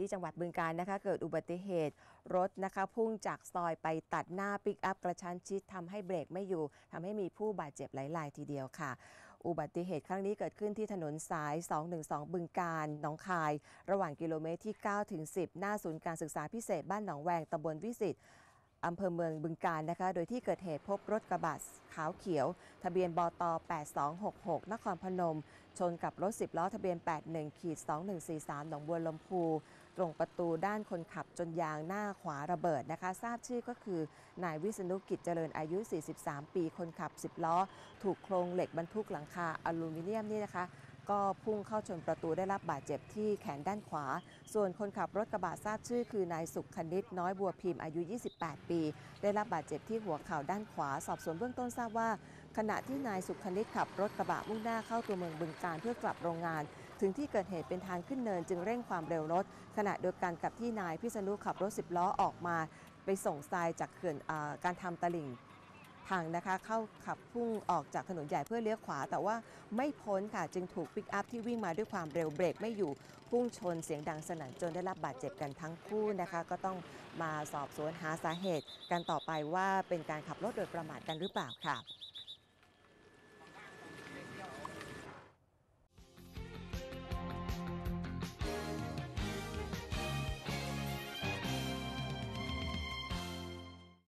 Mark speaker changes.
Speaker 1: ที่จังหวัดบึงการนะคะ เกิดอุบัติเหตุรถนะคะพุ่งจากซอยไปตัดหน้าปิกอัพกระชั้นชิดทำให้เบรกไม่อยู่ทำให้มีผู้บาดเจ็บหลายๆทีเดียวค่ะ อุบัติเหตุครั้งนี้เกิดขึ้นที่ถนนสาย 212 บึงการหนองคาย ระหว่างกิโลเมตรที่9ถึง10 หน้าศูนย์การศึกษาพิเศษบ้านหนองแวงตำบลวิสิต อำเภอเมืองบึงการนะคะ โดยที่เกิดเหตุพบรถกระบะขาวเขียว ทะเบียนบต8266 นครพนม ชนกับรถ 10 ล้อทะเบียน 81ขีด2143 หนองบัวลำพูตรงประตูด้านคนขับจนยางหน้าขวาระเบิดนะคะ ทราบชื่อก็คือนายวิษณุกิจเจริญอายุ 43 ปี คนขับ 10 ล้อ ถูกโครงเหล็กบรรทุกหลังคาอลูมิเนียมนี่นะคะ ก็พุ่งเข้าชนประตูได้รับบาดเจ็บที่แขนด้านขวา ส่วนคนขับรถกระบะทราบชื่อ คือนายสุขคณิตน้อยบัวพิมพ์อายุ 28 ปี ได้รับบาดเจ็บที่หัวเข่าด้านขวา สอบสวนเบื้องต้นทราบว่า ขณะที่นายสุขคณิตขับรถกระบะมุ่งหน้าเข้าตัวเมืองบึงการเพื่อกลับโรงงาน ถึงที่เกิดเหตุเป็นทางขึ้นเนินจึงเร่งความเร็วรถ ขณะเดียวกันกับที่นายพิษณุขับรถ10ล้อออกมา ไปส่งทรายจากเขื่อนอาการทำตลิ่ง ทางนะคะ เข้าขับพุ่งออกจากถนนใหญ่เพื่อเลี้ยวขวา แต่ว่าไม่พ้นค่ะ จึงถูกปิกอัพที่วิ่งมาด้วยความเร็วเบรกไม่อยู่ พุ่งชนเสียงดังสนั่นจนได้รับบาดเจ็บกันทั้งคู่นะคะ ก็ต้องมาสอบสวนหาสาเหตุกันต่อไปว่าเป็นการขับรถโดยประมาทกันหรือเปล่าค่ะ